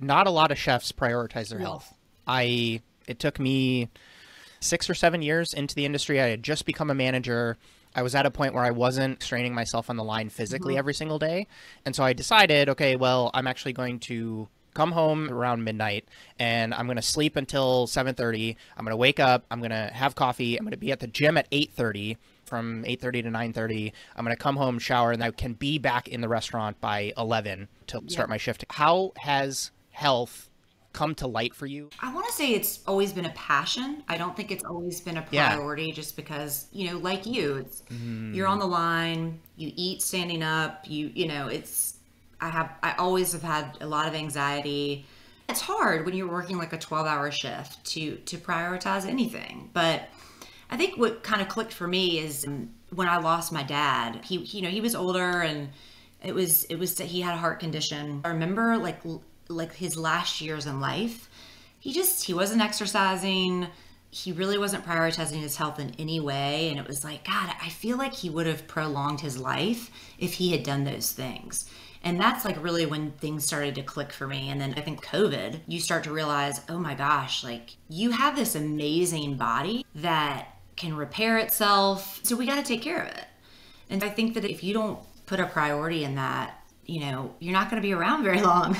not a lot of chefs prioritize their health. I it took me six or seven years into the industry. I had just become a manager. I was at a point where I wasn't straining myself on the line physically mm-hmm. every single day. And so I decided, okay, well, I'm actually going to come home around midnight and I'm going to sleep until 7:30. I'm going to wake up, I'm going to have coffee, I'm going to be at the gym at 8:30 from 8:30 to 9:30. I'm going to come home, shower and I can be back in the restaurant by 11 to start my shift. How has health come to light for you? I want to say it's always been a passion. I don't think it's always been a Yeah. priority just because, you know, like you, it's mm-hmm. you're on the line, you eat standing up, you you know, it's I have I always have had a lot of anxiety. It's hard when you're working like a 12-hour shift to to prioritize anything. But I think what kind of clicked for me is when I lost my dad. He you know, he was older and it was it was he had a heart condition. I remember like like his last years in life he just he wasn't exercising. He really wasn't prioritizing his health in any way. And it was like god i feel like he would have prolonged his life if he had done those things. And that's like really when things started to click for me. And then i think covid you start to realize oh my gosh like you have this amazing body that can repair itself. So we got to take care of it. And i think that if you don't put a priority in that you know you're not going to be around very long